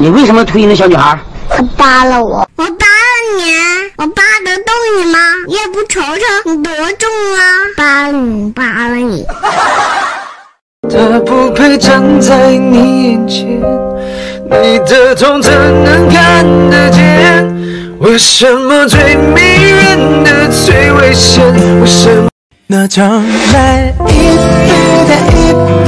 你为什么推那小女孩？我扒了我，我扒了你，我扒得动你吗？你也不瞅瞅你多重啊！扒了你，扒了你！他不配站在你眼前，你的痛怎能看得见？为什么最迷人的最危险？为什么那张来一杯再一杯？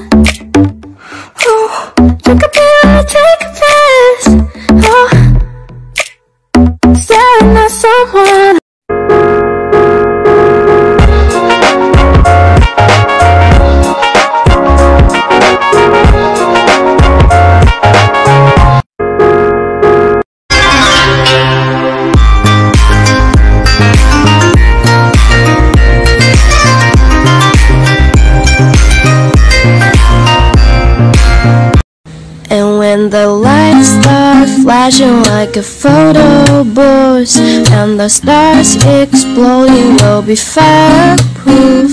staring at someone when the light flashing like a photo booth And the stars exploding will be fireproof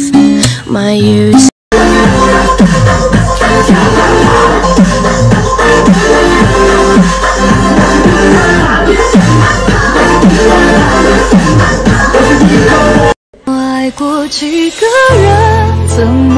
My use 爱过几个人，怎么？